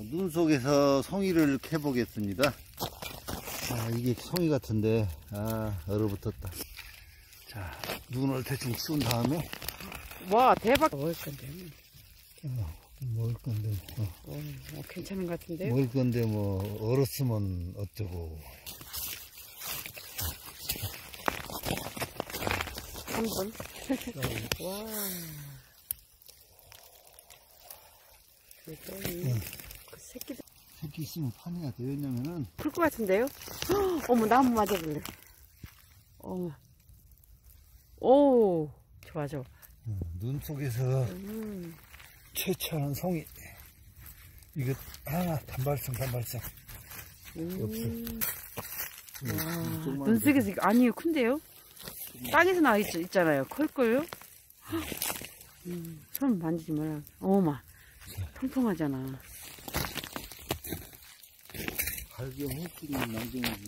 눈 속에서 송이를 캐보겠습니다. 아, 이게 송이 같은데, 아, 얼어붙었다. 자, 눈을 대충 치운 다음에, 와 대박. 먹을 건데. 어, 먹을 건데, 어, 오, 어, 괜찮은 것 같은데요? 먹을 건데, 뭐, 얼었으면 어쩌고. 한 번. 와. 그랬더니 그 새끼도 새끼 있으면 파니가 돼. 왜냐면은, 클 것 같은데요? 헉, 어머 나 한번 맞아볼래 어머 오 좋아 좋아 어, 눈 속에서 음. 채취하는 송이. 이거, 아, 단발성, 단발성. 음. 와, 눈 속에서 이거 아니에요 큰데요? 땅에서 나와 있, 있잖아요 클걸요? 헉, 음, 손 만지지 마라 어마 통통하잖아 수 있는 난쟁이지.